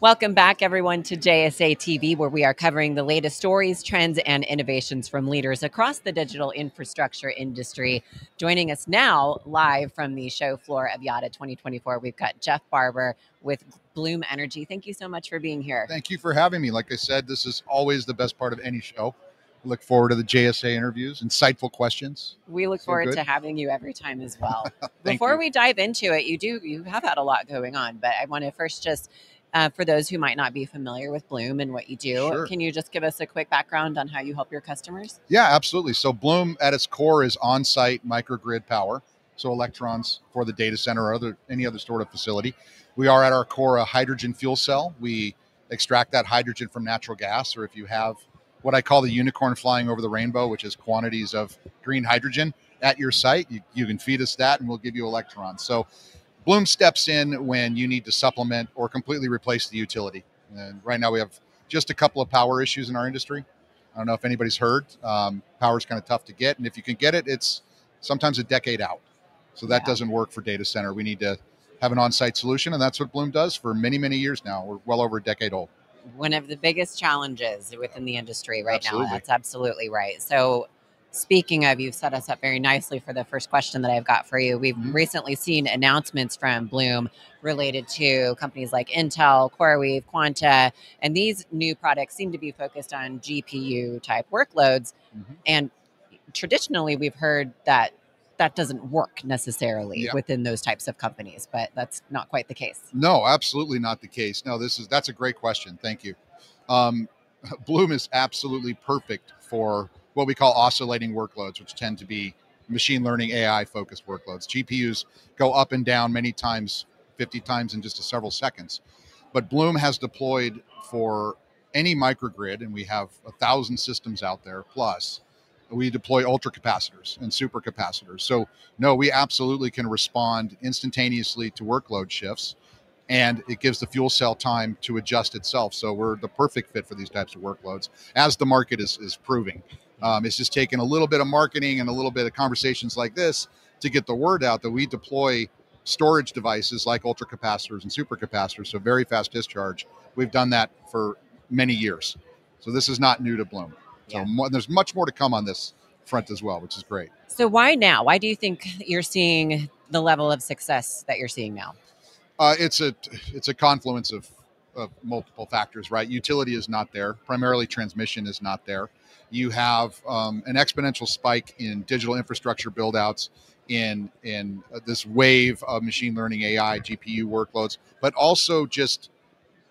Welcome back, everyone, to JSA TV, where we are covering the latest stories, trends, and innovations from leaders across the digital infrastructure industry. Joining us now, live from the show floor of Yotta 2024, we've got Jeff Barber with Bloom Energy. Thank you so much for being here. Thank you for having me. Like I said, this is always the best part of any show. Look forward to the JSA interviews, insightful questions. We look So forward good. to having you every time as well. Before you. we dive into it, you do you have had a lot going on, but I want to first just uh, for those who might not be familiar with Bloom and what you do, Sure. can you just give us a quick background on how you help your customers? Yeah, absolutely. So Bloom at its core is on-site microgrid power, so electrons for the data center or other any other storage facility. We are at our core a hydrogen fuel cell. We extract that hydrogen from natural gas, or if you have what I call the unicorn flying over the rainbow, which is quantities of green hydrogen at your site, you, you can feed us that and we'll give you electrons. So Bloom steps in when you need to supplement or completely replace the utility. And right now we have just a couple of power issues in our industry. I don't know if anybody's heard. Um, power's kind of tough to get, and if you can get it, it's sometimes a decade out. So that Yeah. doesn't work for data center. We need to have an on-site solution, and that's what Bloom does for many, many years now. We're well over a decade old. One of the biggest challenges within the industry right Absolutely. now. That's absolutely right. So speaking of, you've set us up very nicely for the first question that I've got for you. We've Mhm. recently seen announcements from Bloom related to companies like Intel, CoreWeave, Quanta, and these new products seem to be focused on GPU type workloads. Mhm. And traditionally, we've heard that that doesn't work necessarily Yeah. within those types of companies, but that's not quite the case. No, absolutely not the case. No, this is that's a great question. Thank you. Um, Bloom is absolutely perfect for what we call oscillating workloads, which tend to be machine learning AI focused workloads. GPUs go up and down many times, 50 times in just a several seconds. But Bloom has deployed for any microgrid, and we have a thousand systems out there plus. We deploy ultra capacitors and super capacitors. So, no, we absolutely can respond instantaneously to workload shifts and it gives the fuel cell time to adjust itself. So we're the perfect fit for these types of workloads, as the market is, is proving. Um, it's just taken a little bit of marketing and a little bit of conversations like this to get the word out that we deploy storage devices like ultra capacitors and super capacitors, so very fast discharge. We've done that for many years. So this is not new to Bloom. So Yeah. mo- there's much more to come on this front as well, which is great. So why now? Why do you think you're seeing the level of success that you're seeing now? Uh, it's a it's a confluence of, of multiple factors, right? Utility is not there. Primarily, transmission is not there. You have um, an exponential spike in digital infrastructure buildouts, in in uh, this wave of machine learning, AI, GPU workloads, but also just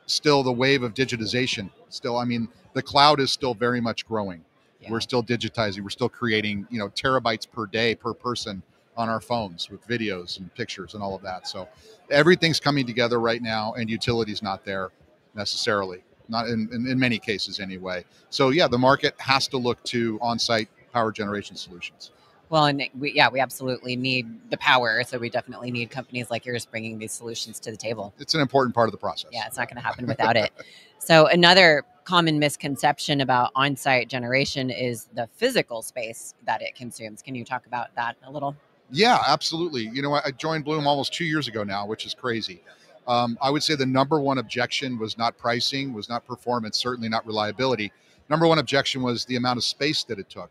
still the wave of digitization. Still, I mean, the cloud is still very much growing. Yeah. We're still digitizing. We're still creating, you know, terabytes per day per person on our phones with videos and pictures and all of that. So everything's coming together right now, and utility's not there necessarily, not in, in, in many cases anyway. So yeah, the market has to look to on-site power generation solutions. Well, and we, yeah, we absolutely need the power. So we definitely need companies like yours bringing these solutions to the table. It's an important part of the process. Yeah, it's not going to happen without it. So another common misconception about on-site generation is the physical space that it consumes. Can you talk about that a little? Yeah, absolutely. You know, I I joined Bloom almost two years ago now, which is crazy. Um, I would say the number one objection was not pricing, was not performance, certainly not reliability. Number one objection was the amount of space that it took,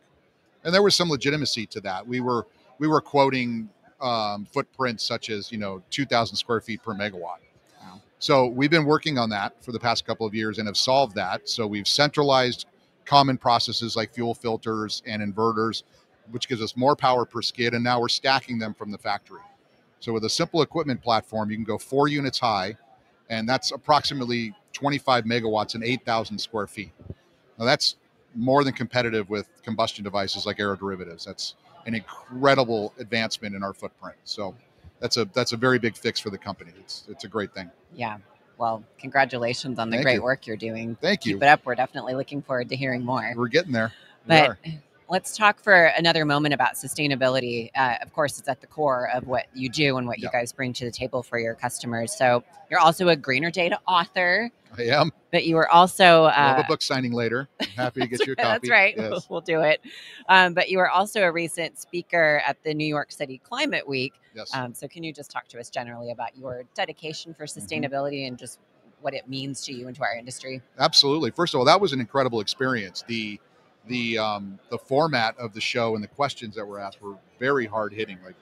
and there was some legitimacy to that. We were we were quoting um, footprints such as you know 2,000 square feet per megawatt. Wow. So we've been working on that for the past couple of years and have solved that. So we've centralized common processes like fuel filters and inverters which gives us more power per skid, and now we're stacking them from the factory. So with a simple equipment platform, you can go four units high, and that's approximately 25 megawatts and 8,000 square feet. Now that's more than competitive with combustion devices like aeroderivatives. That's an incredible advancement in our footprint. So that's a that's a very big fix for the company. It's it's a great thing. Yeah. Well, congratulations on the Thank great you. work you're doing. Thank you. Keep it up. We're definitely looking forward to hearing more. We're getting there. We But are. Let's talk for another moment about sustainability. Uh, of course, it's at the core of what you do and what you guys bring to the table for your customers. So you're also a greener data author, I am. but you were also We'll have uh, a book signing later. I'm happy to get your copy. That's right. Yes. We'll do it. Um, but you were also a recent speaker at the New York City Climate Week. Yes. Um, so can you just talk to us generally about your dedication for Mm-hmm. sustainability and just what it means to you and to our industry. Absolutely. First of all, that was an incredible experience. The the um, the format of the show and the questions that were asked were very hard hitting. Like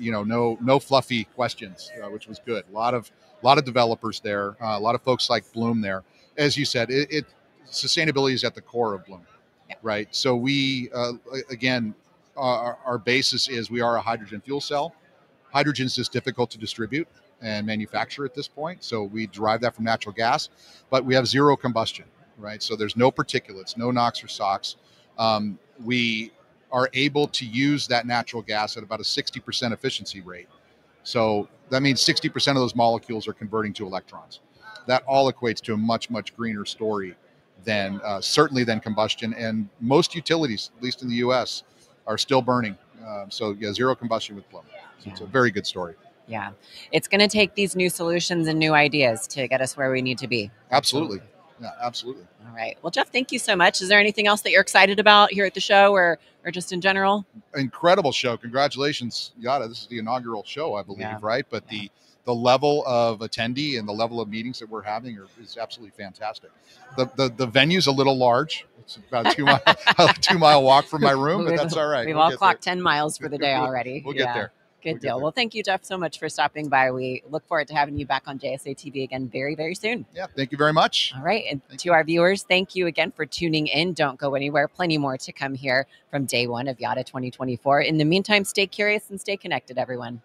you know, no no fluffy questions, uh, which was good. A lot of a lot of developers there, uh, a lot of folks like Bloom there. As you said, it, it sustainability is at the core of Bloom, yeah. right? So we uh, again, our, our basis is we are a hydrogen fuel cell. Hydrogen is just difficult to distribute and manufacture at this point, so we derive that from natural gas, but we have zero combustion, right? So there's no particulates, no NOx or SOx. Um, we are able to use that natural gas at about a 60% efficiency rate. So that means 60% of those molecules are converting to electrons. That all equates to a much, much greener story than uh, certainly than combustion. And most utilities, at least in the US, are still burning. Um, so yeah, zero combustion with Bloom. So yeah. It's a very good story. Yeah. It's going to take these new solutions and new ideas to get us where we need to be. Absolutely. Yeah, absolutely. All right. Well, Jeff, thank you so much. Is there anything else that you're excited about here at the show or or just in general? Incredible show. Congratulations, Yotta. This is the inaugural show, I believe, yeah. right? But yeah. the the level of attendee and the level of meetings that we're having are, is absolutely fantastic. The, the the venue's a little large. It's about two mile a two mile walk from my room, but that's all right. We've we'll all clocked there. ten miles for the day already. we'll, we'll yeah. get there. Good deal. Well, thank you, Jeff, so much for stopping by. We look forward to having you back on JSA TV again very, very soon. Yeah, thank you very much. All right. And thank to you. our viewers, thank you again for tuning in. Don't go anywhere. Plenty more to come here from day one of Yotta 2024. In the meantime, stay curious and stay connected, everyone.